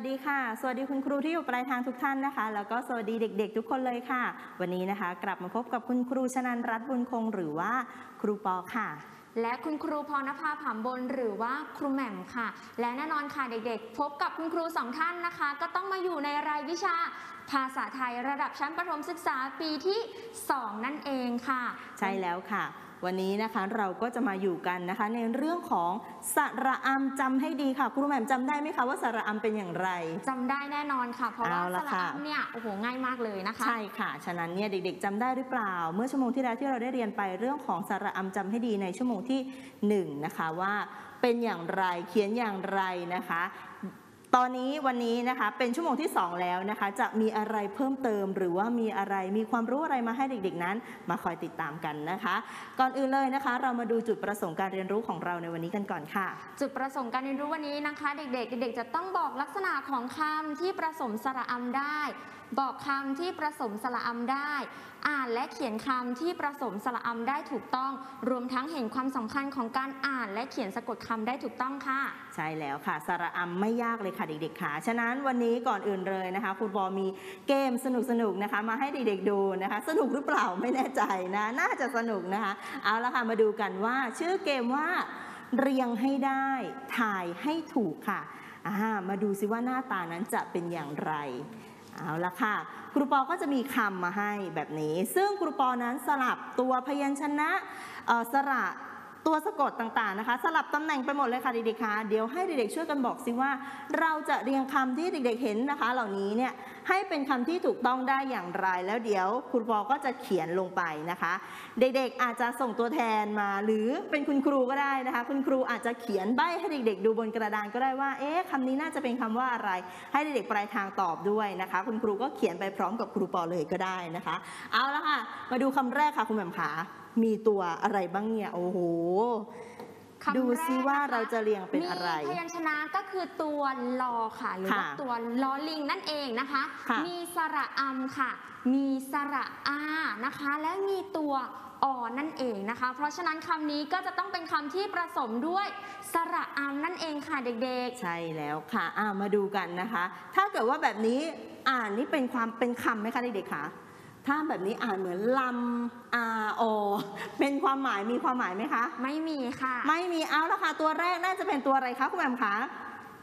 วัสดีค่ะ สวัสดีคุณครูที่อยู่ปลายทางทุกท่านนะคะ แล้วก็สวัสดีเด็ก ๆ ทุกคนเลยค่ะ วันนี้นะคะ กลับมาพบกับคุณครูชนันรัตน์บุญคงหรือว่าครูปอค่ะ และคุณครูพรณภาผามบนหรือว่าครูแหม่มค่ะ และแน่นอนค่ะเด็กๆ พบกับคุณครูสองท่านนะคะ ก็ต้องมาอยู่ในรายวิชาภาษาไทยระดับชั้นประถมศึกษาปีที่ 2 นั่นเองค่ะ ใช่แล้วค่ะ วันนี้นะคะเราก็จะมาอยู่กันนะคะ ในเรื่องของสระอัมจำให้ดีค่ะครูแหม่มจำได้ไหมคะว่าสระอัมเป็นอย่างไรจำได้แน่นอนค่ะ เพราะว่าเอาสละระค่ะอัมเนี่ยโอ้โหง่ายมากเลยนะคะ ใช่ค่ะ ฉะนั้นเนี่ยเด็กๆจำได้หรือเปล่า เมื่อชั่วโมงที่แล้วที่เราได้เรียนไปเรื่องของสระอัมจำให้ดีในชั่วโมงที่หนึ่งนะคะว่าเป็นอย่างไรเขียนอย่างไรนะคะ ตอนนี้วันนี้นะคะเป็นชั่วโมงที่ 2 แล้วนะคะ จะมีอะไรเพิ่มเติมหรือว่ามีอะไรมีความรู้อะไรมาให้เด็กๆนั้น มาคอยติดตามกันนะคะ ก่อนอื่นเลยนะคะ เรามาดูจุดประสงค์การเรียนรู้ของเราในวันนี้กันก่อนค่ะ จุดประสงค์การเรียนรู้วันนี้นะคะ เด็กๆ เด็กๆ จะต้องบอกลักษณะของคำที่ผสมสระอัมได้ บอกคำที่ผสมสระอัมได้ อ่านและเขียนคำที่ผสมสระอัมได้ถูกต้อง รวมทั้งเห็นความสำคัญของการอ่านและเขียนสะกดคำได้ถูกต้องค่ะ ใช่แล้วค่ะ สระอัมไม่ยากเลยค่ะเด็กๆค่ะ ฉะนั้นวันนี้ก่อนอื่นเลยนะคะคุณบอมีเกมสนุกๆนะคะ มาให้เด็กๆดูนะคะ สนุกหรือเปล่าไม่แน่ใจนะ น่าจะสนุกนะคะ เอาละค่ะมาดูกันว่า ชื่อเกมว่าเรียงให้ได้ถ่ายให้ถูกค่ะามาดูซิว่าหน้าตานั้นจะเป็นอย่างไร เอาละค่ะ รูปอก็จะมีคำมาให้แบบนี้ ซึ่งครูปอนั้นสลับตัวพยัญชนะสระ ตัวสะกดต่างๆนะคะ สลับตำแหน่งไปหมดเลยค่ะเด็กๆคะเดี๋ยวให้เด็กๆช่วยกันบอกสิว่า เราจะเรียงคำที่เด็กๆเห็นนะคะ เหล่านี้เนี่ยให้เป็นคำที่ถูกต้องได้อย่างไร แล้วเดี๋ยวครูปอก็จะเขียนลงไปนะคะ เด็กๆอาจจะส่งตัวแทนมา หรือเป็นคุณครูก็ได้นะคะ คุณครูอาจจะเขียนใบให้เด็ก ๆ ดูบนกระดานก็ได้ว่า เอ๊ะคำนี้น่าจะเป็นคำว่าอะไร ให้เด็กๆปลายทางตอบด้วยนะคะ คุณครูก็เขียนไปพร้อมกับครูปอเลยก็ได้นะคะ เอาละค่ะ มาดูคำแรกค่ะคุณแหม่มขา มีตัวอะไรบ้างเนี่ย โอ้โห คำแรกดูซิว่านะคะเราจะเรียงเป็นอะไร มีพยัญชนะก็คือตัวลอค่ะ หรือว่าค่ะตัวลอลิงนั่นเองนะคะ ค่ะมีสระอัมค่ะ มีสระอานะคะ และมีตัวอนั่นเองนะคะ เพราะฉะนั้นคำนี้ก็จะต้องเป็นคำที่ผสมด้วยสระอัมนั่นเองค่ะเด็กใช่แล้วค่ะอ่ามาดูกันนะคะ ถ้าเกิดว่าแบบนี้อ่านนี่เป็นความเป็นคำไหมคะเด็กๆคะ ถ้าแบบนี้อ่านเหมือนลำอาโอเป็นความหมายมีความหมายไหมคะๆไม่มีค่ะ ไม่มีเอาละค่ะ ตัวแรกน่าจะเป็นตัวอะไรคะคุณแหม่มคะ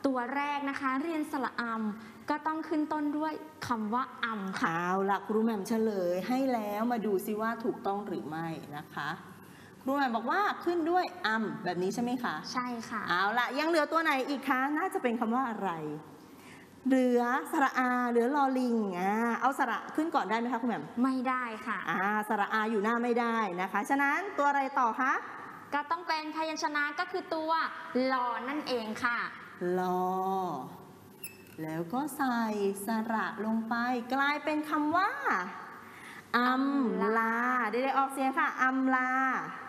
ตัวแรกนะคะ เรียนสระอัมก็ต้องขึ้นต้นด้วยคำว่าอัมค่ะเอาละครูแหม่มเฉลยให้แล้วมาดูซิว่าถูกต้องหรือไม่นะคะครูแหม่มบอกว่าขึ้นด้วยอัมแบบนี้ใช่ไหมคะ ใช่ค่ะ เอาละยังเหลือตัวไหนอีกคะ น่าจะเป็นคำว่าอะไร เหลือสระอาเหลือลอลิงอ่าเอาสระขึ้นก่อนได้ไหมคะคุณแหม่มไม่ได้ค่ะ อ่าสระอาอยู่หน้าไม่ได้นะคะ ฉะนั้นตัวอะไรต่อคะก็ต้องเป็นพยัญชนะก็คือตัวลอนั่นเองค่ะ ลอ แล้วก็ใส่สระลงไป กลายเป็นคำว่าอัมลาได้ได้ออกเสียงค่ะอัมลา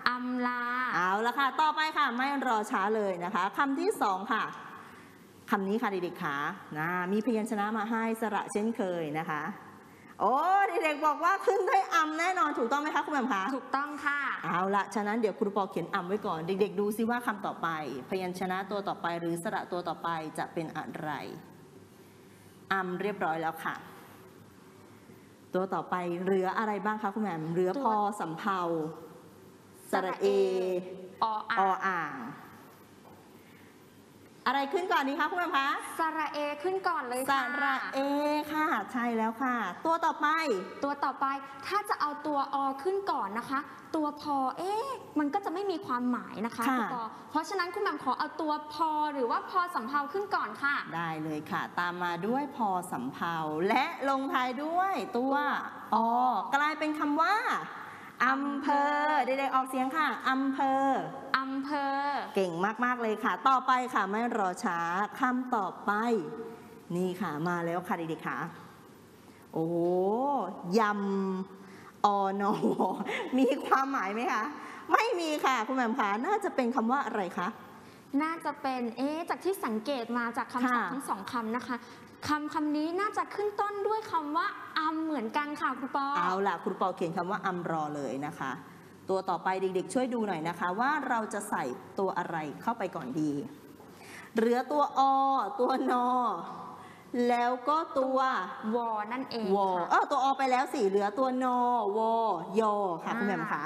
อัมลา เอาละค่ะ ต่อไปค่ะ ไม่รอช้าเลยนะคะคำที่สองค่ะ คำนี้ค่ะเด็กๆค่ะนะมีพยัญชนะมาให้สระเช่นเคยนะคะ โอ้เด็กๆบอกว่าขึ้นด้วยอัมแน่นอนถูกต้องไหมคะคุณแหม่มคะถูกต้องค่ะ เอาละฉะนั้นเดี๋ยวครูปอเขียนอัมไว้ก่อน เด็ก ๆ ดูซิว่าคำต่อไป พยัญชนะตัวต่อไป หรือสระตัวต่อไปจะเป็นอะไรอัมเรียบร้อยแล้วค่ะ ตัวต่อไปเหลืออะไรบ้างคะคุณแหม่มเหลือตัวพอสำเภาสระเออออ่าง อ่างอะไรขึ้นก่อนดีคะคุณแม่คะสระเอขึ้นก่อนเลยสค่ะระเอค่ะ ใช่แล้วค่ะ ตัวต่อไป ตัวต่อไปถ้าจะเอาตัวอขึ้นก่อนนะคะ ตัวพอเอ๊ะมันก็จะไม่มีความหมายนะคะค่ะ ณปอเพราะฉะนั้นคุณแหม่มขอเอาตัวพอหรือว่าพอสำเภาขึ้นก่อนค่ะ ได้เลยค่ะ ตามมาด้วยพอสำเภาและลงท้ายด้วยตัวอกลายเป็นคำว่า อำเภอเด็กๆออกเสียงค่ะอำเภอ อำเภอ เก่งมากๆเลยค่ะ ต่อไปค่ะไม่รอช้าคำต่อไป นี่ค่ะมาแล้วค่ะเด็กๆค่ะ โอ้โหยำอนอมีความหมายไหมคะไม่มีค่ะคุณแหม่มคะน่าจะเป็นคำว่าอะไรคะน่าจะเป็น เอ๊ะ จากที่สังเกตมาจากคำศัพท์ค่ะ ทั้งสองคำนะคะ คำคำนี้น่าจะขึ้นต้นด้วยคำว่าอัมเหมือนกันค่ะครูปอเอาล่ะครูปอเขียนคำว่าอำรอเลยนะคะ ตัวต่อไปเด็กๆ ช่วยดูหน่อยนะคะ ว่าเราจะใส่ตัวอะไรเข้าไปก่อนดี เหลือตัวอตัวนอแล้วก็ตัววอนั่นเองวอค่ะเออตัวอไปแล้วสิเหลือตัวนอวอยอค่ะคุณแหม่มคะ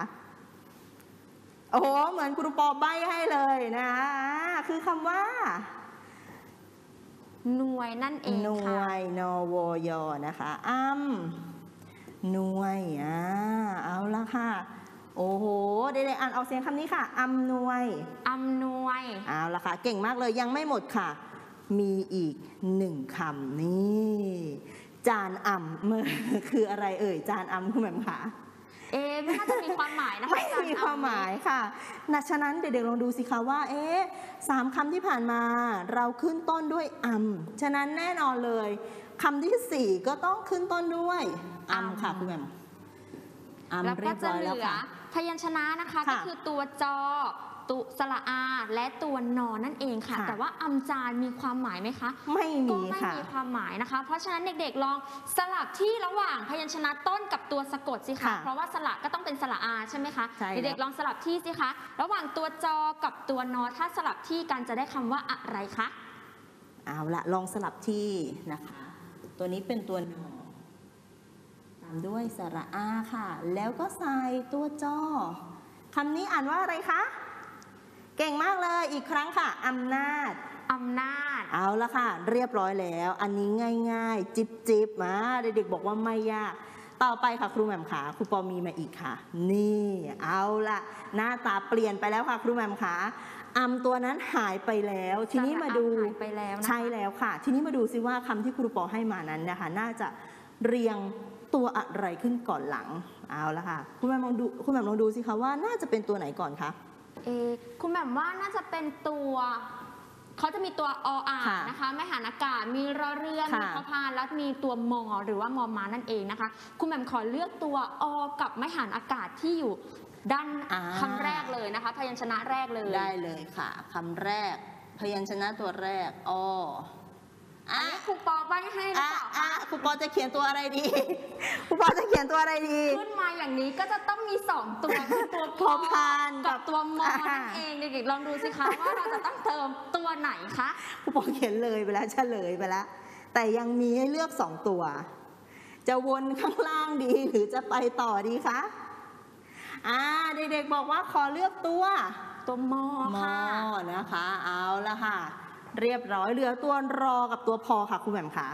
โอ้โหเหมือนครูปอใบให้เลยนะอ่าคือคำว่า หน่วยนั่นเองหน่วค่ะ ยนอวอยอนะคะอ้ำหน่วยอ่าเอาละค่ะ โอ้โหเด็กๆอ่านออกเสียงคำนี้ค่ะอำนวย อำนวย เอาละค่ะ เก่งมากเลยยังไม่หมดค่ะ มีอีกหนึ่งคำนี่ จานอ่ำเมื่อคืออะไรเอ่ย จานอ่ำคุณแหม่มคะ เอ๊ะไม่น่าจะมีความหมายนะคะไม่อาจารย์มีความหมายค่ะนะฉะนั้นเด็กๆลองดูสิคะว่า เอ๊ะสามคำที่ผ่านมาเราขึ้นต้นด้วยอำฉะนั้นแน่นอนเลยคำที่สี่ก็ต้องขึ้นต้นด้วยอำค่ะคุณแหม่มอำแล้วเรีก็ยบจะร้อยเหแล้วลือค่ะพยัญชนะนะคะค่ะก็คือตัวจอ ตุสระอา และตัวนอนนั่นเองค่ะ ค่ะ แต่ว่าอำจารมีความหมายไหมคะ ไม่ก็มีไม่ค่ะ มีความหมายนะคะ เพราะฉะนั้นเด็กๆ ลองสลับที่ระหว่างพยัญชนะต้นกับตัวสะกดสิคะ ค่ะเพราะว่าสระก็ต้องเป็นสระอาใช่ไหมคะใช่แล้ว เด็กๆ ลองสลับที่สิคะ ระหว่างตัวจอกับตัวนอถ้าสลับที่กันจะได้คำว่าอะไรคะ เอาละลองสลับที่นะคะ ตัวนี้เป็นตัวนอตามด้วยสระอาค่ะ แล้วก็ใส่ตัวจอคำนี้อ่านว่าอะไรคะ เก่งมากเลยอีกครั้งค่ะอำนาจ อำนาจ เอาละค่ะ เรียบร้อยแล้ว อันนี้ง่าย ๆ จิบจิบๆมาเด็กๆบอกว่าไม่ยาก ต่อไปค่ะครูแหม่มขาครูปอมีมาอีกค่ะ นี่เอาละหน้าตาเปลี่ยนไปแล้วค่ะ ครูแหม่มขาอำตัวนั้นหายไปแล้ว ทีนี้มาดูสระอาหายไปแล้วนะคะใช่แล้วค่ะ ทีนี้มาดูซิว่าคำที่ครูปอให้มานั้นนะคะ น่าจะเรียงตัวอะไรขึ้นก่อนหลังเอาละค่ะ คุณแหม่มลองดูคุณแหม่มลองดูสิคะว่าน่าจะเป็นตัวไหนก่อนคะ เอะคุณแบบว่าน่าจะเป็นตัวเขาจะมีตัวออ่างค่ะนะคะไม่หานอากาศมีรอเรือค่ะมีพอพานแล้วมีตัวมอหรือว่ามอมานั่นเองนะคะ คุณแหม่มขอเลือกตัวอกับไม่หานอากาศที่อยู่ด้านอ่า คำแรกเลยนะคะพยัญชนะแรกเลย ได้เลยค่ะคำแรก พยัญชนะตัวแรกออัน อะนี้ครูปอใบให้หรืออะเปล่าอะคะครูปอจะเขียนตัวอะไรดีครูปอจะเขียนตัวอะไรดี ขึ้นมาอย่างนี้ก็จะต้องมีสองตัวคือตัวพอพานกักับบตัวมออ่า นั่นเองเด็กๆลองดูสิคะว่าเราจะต้องเติมตัวไหนคะ ครูปอเขียนเลยไปแล้วเฉลยไปแล้ว แต่ยังมีให้เลือกสองตัว จะวนข้างล่างดีหรือจะไปต่อดีคะอ่าเด็กๆบอกว่าขอเลือกตัว ตัวมอมอค่ะ นะคะ เอาละค่ะ เรียบร้อยเหลือตัวรอกับตัวพอค่ะคุณแหม่มค่ะ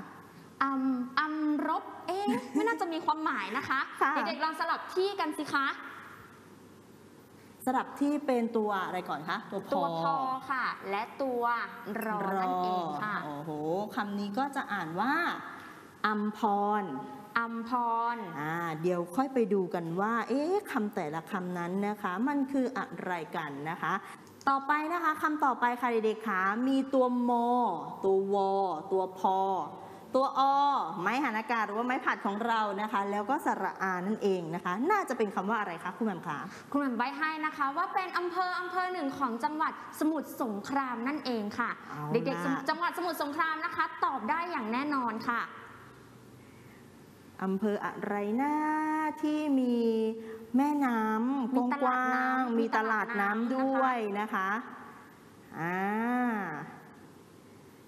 อัมอัมรบ เอ๊ะ ไม่น่าจะมีความหมายนะคะ ค่ะ เด็กๆลองสลับที่กันสิคะ สลับที่เป็นตัวอะไรก่อนคะตัวพอตัวพอค่ะ และตัวรอนั่นเองค่ะ โอ้โหคำนี้ก็จะอ่านว่าอัมพร อัมพร อ่าเดี๋ยวค่อยไปดูกันว่า เอ๊ะคำแต่ละคำนั้นนะคะ มันคืออะไรกันนะคะ ต่อไปนะคะคำต่อไปค่ะเด็กๆคะมีตัวมอตัววอตัวพอ ตัวอไม้หันอากาศหรือว่าไม้ผัดของเรานะคะ แล้วก็สระอานั่นเองนะคะ น่าจะเป็นคำว่าอะไรคะคุณแหม่มคะคุณแหม่มใบให้นะคะ ว่าเป็นอำเภออำเภอหนึ่งของจังหวัดสมุทรสงครามนั่นเองค่ะเอาเด็กๆล่ะจังหวัดสมุทรสงครามนะคะ ตอบได้อย่างแน่นอนค่ะ อำเภออะไรนะที่มีแม่น้ำมีกตลาดว้างน้ำๆมีมีตลาดน้ำตลาดน้ำด้วยนะคะอ่า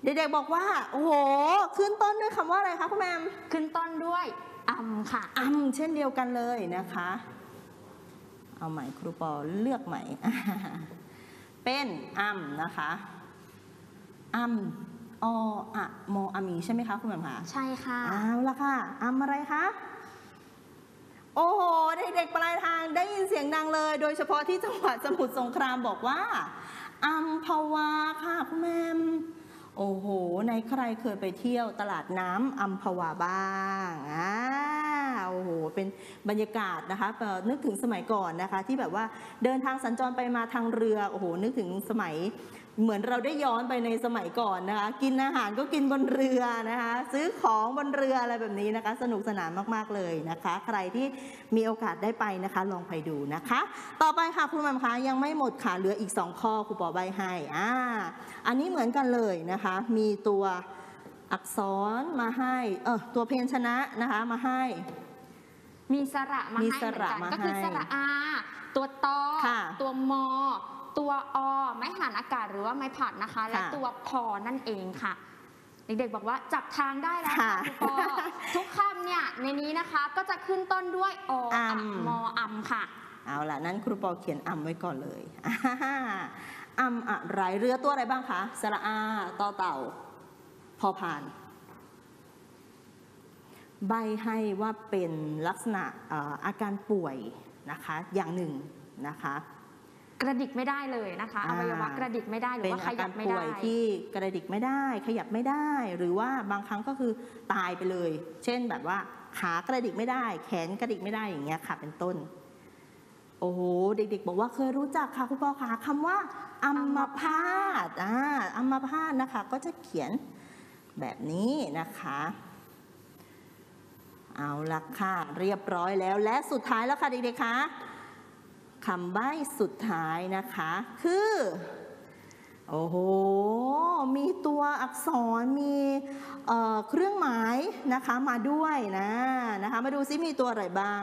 เด็กๆบอกว่าโอ้โหขึ้นต้นด้วยคำว่าอะไรคะคุณแมมขึ้นต้นด้วยอัมค่ะอำเช่นเดียวกันเลยนะคะ เอาใหม่ครูปอเลือกใหม่ เป็นอำนะคะอำ ออะโมอามีใช่ไหมคะคุณแมมคะใช่ค่ะเอาละค่ะอำอะไรคะโอ้โหเด็กๆปลายทางได้ยินเสียงดังเลย โดยเฉพาะที่จังหวัดสมุทรสงครามบอกว่าอัมพวาค่ะคุณแม่มโอ้โห ในใครเคยไปเที่ยวตลาดน้ำอัมพวาบ้างอ่าโอ้โห เป็นบรรยากาศนะคะเอ่อนึกถึงสมัยก่อนนะคะ ที่แบบว่าเดินทางสัญจรไปมาทางเรือ โอ้โห นึกถึงสมัย เหมือนเราได้ย้อนไปในสมัยก่อนนะคะ กินอาหารก็กินบนเรือนะคะ ซื้อของบนเรืออะไรแบบนี้นะคะ สนุกสนานมากๆเลยนะคะ ใครที่มีโอกาสได้ไปนะคะ ลองไปดูนะคะ ต่อไปค่ะคุณแมมคะยังไม่หมดค่ะเหลืออีก 2 ข้อครูปอใบให้อ่าอันนี้เหมือนกันเลยนะคะ มีตัวอักษรมาให้เออตัวเพยญชนะนะคะมาให้ มีสระมามีให้สเหมือนระกันมาก็คือให้สระอา ตัวตอค่ะตัวมอ ตัวอไม้หันอากาศหรือว่าไม้ผัดนะคะ และค่ะตัวพอนั่นเองค่ะเด็กๆบอกว่าจับทางได้แล้วค่ะค่ะครูปอทุกคำเนี่ยในนี้นะคะก็จะขึ้นต้นด้วยออะอำมออัมค่ะ เอาล่ะนั้นครูปอเขียนอำไว้ก่อนเลยอ่าอำอะไรเรือตัวอะไรบ้างคะสระอาต่อเต่า พอพาน ใบให้ว่าเป็นลักษณะเอ่ออาการป่วยนะคะ อย่างหนึ่งนะคะ กระดิกไม่ได้เลยนะคะออ่าวัยวะกระดิกไม่ได้หรือเป็นว่าขอายัการบไม่ป่ได้วยที่กระดิกไม่ได้ ขยับไม่ได้ หรือว่าบางครั้งก็คือตายไปเลย เช่นแบบว่าขากระดิกไม่ได้ แขนกระดิกไม่ได้อย่างเงี้ยค่ะเป็นต้น โอ้โหเด็ก ๆ บอกว่าเคยรู้จักค่ะคุณพ่อคะคำว่าอัมพาตอ่าอัมพาตนะคะ ก็จะเขียนแบบนี้นะคะเอาละค่ะ เรียบร้อยแล้วและสุดท้ายแล้วค่ะเด็กๆคะ คำใบ้สุดท้ายนะคะ คือ โอ้โห มีตัวอักษรมีเเครื่องหมายนะคะมาด้วยนะนะคะ มาดูซิมีตัวอะไรบ้าง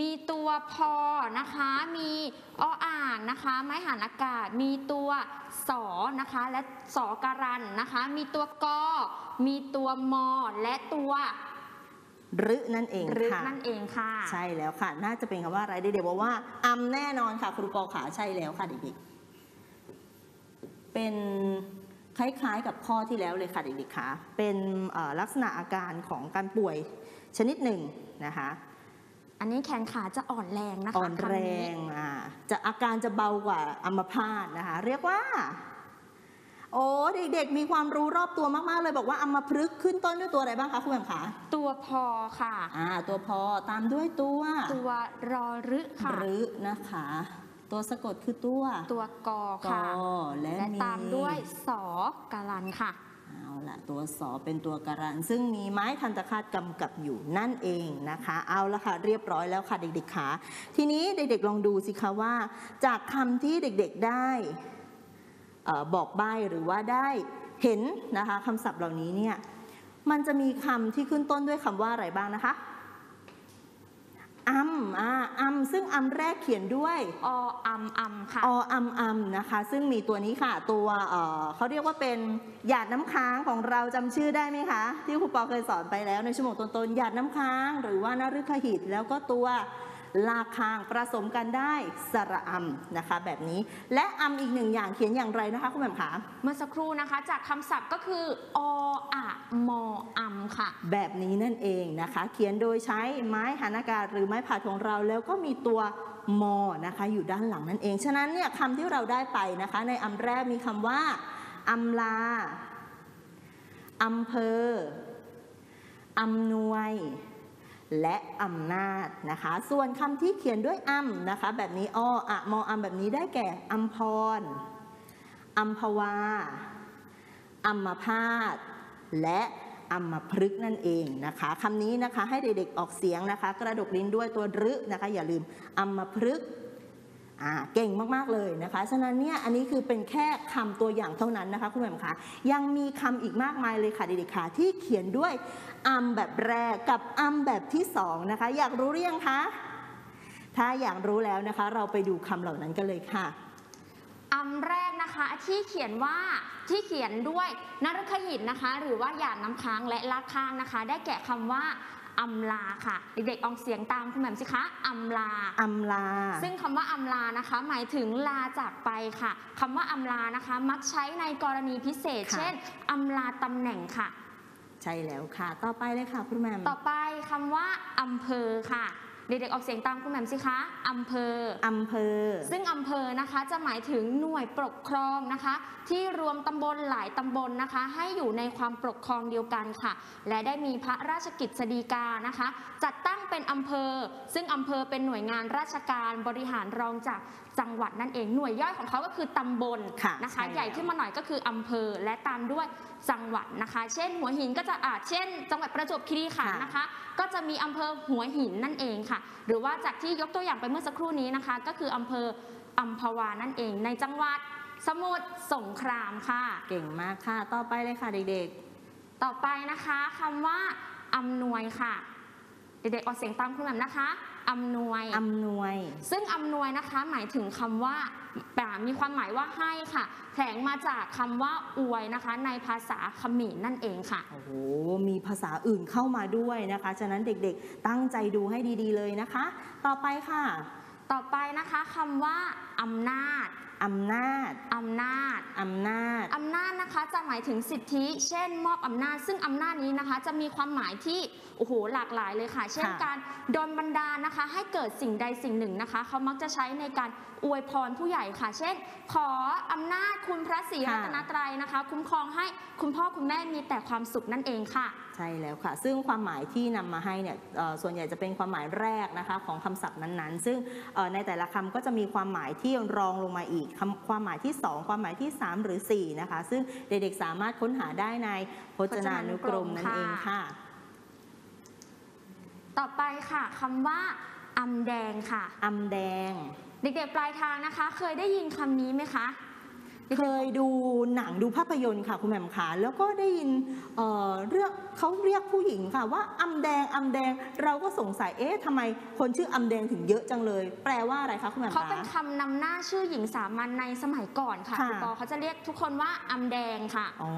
มีตัวพอนะคะ มีออ่างนะคะ ไม้หันอากาศ มีตัวสอนะคะ และสอการันนะคะ มีตัวกอมีตัวมอและตัว รึนั่นเองรึค่ะนั่นเองค่ะ ใช่แล้วค่ะ น่าจะเป็นคำว่าอะไรเด็กๆบอกว่าอำแน่นอนค่ะ ครูปอขาใช่แล้วค่ะเด็กๆเป็นคล้ายๆ กับข้อที่แล้วเลยค่ะเด็กๆค่ะเป็นเอ่อลักษณะอาการของการป่วยชนิดหนึ่งนะคะอันนี้แขนขาจะอ่อนแรงนะคะอ่อนแรคำนี้งอ่าจะอาการจะเบากว่าอัมพาตนะคะ เรียกว่า โอ้เด็กๆ มีความรู้รอบตัวมากๆเลย บอกว่าอัมพฤกษ์ขึ้นต้นด้วยตัวอะไรบ้างคะคุณแม่คะตัวพอค่ะ อ่า ตัวพอตามด้วยตัวตัวรอรึค่ะหรือนะคะ ตัวสะกดคือตัวตัวกอกค่ะและและมี ตามด้วยสอการันค่ะ เอาละตัวสอเป็นตัวการัน ซึ่งมีไม้ทันตคาตกำกับอยู่นั่นเองนะคะ เอาละค่ะเรียบร้อยแล้วค่ะเด็กๆค่ะทีนี้เด็กๆลองดูสิคะว่า จากคำที่เด็กๆได้เออ บอกใบ้หรือว่าได้เห็นนะคะคำศัพท์เหล่านี้เนี่ยมันจะมีคำที่ขึ้นต้นด้วยคำว่าอะไรบ้างนะคะอัมอ่าอัมซึ่งอัมแรกเขียนด้วยออัมอัมค่ะออัมอัมนะคะ ซึ่งมีตัวนี้ค่ะ ตัวเอ่อเขาเรียกว่าเป็นหยาดน้ำค้างของเราจำชื่อได้ไหมคะ ที่ครูปอเคยสอนไปแล้วในชั่วโมงต้นๆหยาดน้ำค้าง หรือว่านฤคหิตแล้วก็ตัว ลาคางผสมกันได้สระอัมนะคะ แบบนี้และอัมอีกหนึ่งอย่างเขียนอย่างไรนะคะคุณแหม่มคะเมื่อสักครู่นะคะ จากคำศัพท์ก็คือออะมออัมค่ะ แบบนี้นั่นเองนะคะ เขียนโดยใช้ไม้หันอากาศหรือไม้ผาดของเราแล้วก็มีตัวมอนะคะอยู่ด้านหลังนั่นเอง ฉะนั้นเนี่ยคำที่เราได้ไปนะคะ ในอำแรกมีคำว่าอำลาอำเภออำนวย และอำนาจนะคะ ส่วนคำที่เขียนด้วยอำนะคะ แบบนี้อ้ออะมออำแบบนี้ได้แก่อำพรอำภวาอัมพาตและอัมพฤกนั่นเองนะคะคำนี้นะคะให้เด็กๆออกเสียงนะคะ กระดกลิ้นด้วยตัวรึนะคะ อย่าลืมอัมพฤกษ์ เก่งมาก ๆ เลยนะคะ ฉะนั้นเนี่ยอันนี้คือเป็นแค่คำตัวอย่างเท่านั้นนะคะคุณแหม่มคะยังมีคำอีกมากมายเลยค่ะเด็กๆค่ะที่เขียนด้วยอัมแบบแรกกับอัมแบบที่สองนะคะอยากรู้หรือยังคะถ้าอยากรู้แล้วนะคะ เราไปดูคำเหล่านั้นกันเลยค่ะอัมแรกนะคะที่เขียนว่าที่เขียนด้วยนฤคหิตนะคะ หรือว่าหยาดน้ำค้างและลากค้างนะคะ ได้แก่คำว่า อำลาค่ะ เด็กๆออกเสียงตามคุณแหม่มสิคะอำลาอัมลา ซึ่งคำว่าอำลานะคะ หมายถึงลาจากไปค่ะคำว่าอำลานะคะ มักใช้ในกรณีพิเศษ ค่ะ เช่นอำลาตำแหน่งค่ะ ใช่แล้วค่ะ ต่อไปเลยค่ะคุณแหม่ม ต่อไปคำว่าอำเภอค่ะ เด็กๆออกเสียงตามคุณแหม่มสิคะอำเภอ อำเภอ ซึ่งอำเภอนะคะจะหมายถึงหน่วยปกครองนะคะ ที่รวมตำบลหลายตำบลนะคะ ให้อยู่ในความปกครองเดียวกันค่ะ และได้มีพระราชกิจสฎีกานะคะ จัดตั้งเป็นอำเภอ ซึ่งอำเภอเป็นหน่วยงานราชการบริหารรองจาก จังหวัดนั่นเองหน่วยย่อยของเขาก็คือตำบลค่ะนะคะใช่แล้วใหญ่ขึ้นมาหน่อยก็คืออำเภอและตามด้วยจังหวัดนะคะ เช่น หัวหินก็จะอาจเช่น จังหวัดประจวบคีรีขันธ์นะคะ ก็จะมีอำเภอหัวหินนั่นเองค่ะ หรือว่าจากที่ยกตัวอย่างไปเมื่อสักครู่นี้นะคะ ก็คืออำเภออัมพวานั่นเอง ในจังหวัดสมุทรสงครามค่ะ เก่งมากค่ะ ต่อไปเลยค่ะเด็กต่อไปนะคะคำว่าอำนวยค่ะๆเด็กๆออกเสียงตามคุณแหม่มนะคะ อำนวย อำนวย ซึ่งอำนวยนะคะหมายถึงคำว่าอ่ามีความหมายว่าให้ค่ะแผลงมาจากคำว่าอวยนะคะ ในภาษาเขมรนั่นเองค่ะ โอ้โห มีภาษาอื่นเข้ามาด้วยนะคะ ฉะนั้นเด็กๆ ตั้งใจดูให้ดีๆเลยนะคะ ต่อไปค่ะ ต่อไปนะคะคำว่าอำนาจ อำนาจ อำนาจ อำนาจ อำนาจนะคะจะหมายถึงสิทธิ เช่น มอบอำนาจ ซึ่งอำนาจนี้นะคะ จะมีความหมายที่โอ้โหหลากหลายเลยค่ะ เช่นค่ะการดลบันดาลนะคะ ให้เกิดสิ่งใดสิ่งหนึ่งนะคะ เขามักจะใช้ในการอวยพรผู้ใหญ่ค่ะ เช่น ขออำนาจคุณพระศรีรัตนตรัยนะคะ คุ้มครองให้คุณพ่อคุณแม่มีแต่ความสุขนั่นเองค่ะใช่แล้วค่ะ ซึ่งความหมายที่นำมาให้เนี่ยเอ่อส่วนใหญ่จะเป็นความหมายแรกนะคะของคำศัพท์นั้นๆ ซึ่งเอ่อในแต่ละคำก็จะมีความหมายที่รองลงมาอีกคำความหมายที่ 2 ความหมายที่ 3 หรือ 4 นะคะ ซึ่งเด็กๆสามารถค้นหาได้ในพจนานุกรมนั่นเองค่ะ ต่อไปค่ะคำว่าอำแดงค่ะอำแดง เด็กๆปลายทางนะคะ เคยได้ยินคำนี้ไหมคะ เคยดูหนังดูภาพยนตร์ค่ะคุณแหม่มขาแล้วก็ได้ยินเอ่อเรียกเขาเรียกผู้หญิงค่ะว่าอำแดงอำแดงเราก็สงสัยเอ๊ะทำไมคนชื่ออำแดงถึงเยอะจังเลย แปลว่าอะไรคะคุณแหม่มเขาคะเป็นคำนำหน้าชื่อหญิงสามัญในสมัยก่อนค่ะค่ะคุณปอเขาจะเรียกทุกคนว่าอำแดงค่ะอ๋อ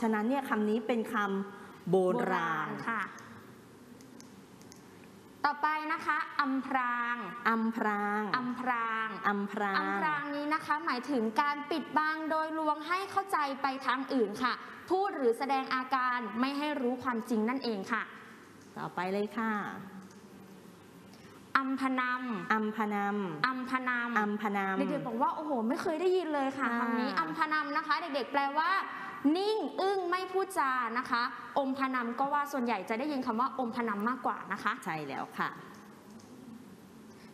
ฉะนั้นเนี่ยคำนี้เป็นคำโบราณค่ะ ต่อไปนะคะอำพรางอำพรางอำพรางอำพรางอำพรางนี้นะคะ หมายถึงการปิดบังโดยลวงให้เข้าใจไปทางอื่นค่ะ พูดหรือแสดงอาการไม่ให้รู้ความจริงนั่นเองค่ะ ต่อไปเลยค่ะอำพนำอำพนำอำพนำอำพนำเด็กๆบอกว่าโอ้โห ไม่เคยได้ยินเลยค่ะอ่าคำนี้อัมพนำนะคะ เด็กๆ แปลว่า นิ่งอึ้งไม่พูดจานะคะ อมพนำก็ว่าส่วนใหญ่จะได้ยินคำว่าอมพนำมากกว่านะคะ ใช่แล้วค่ะ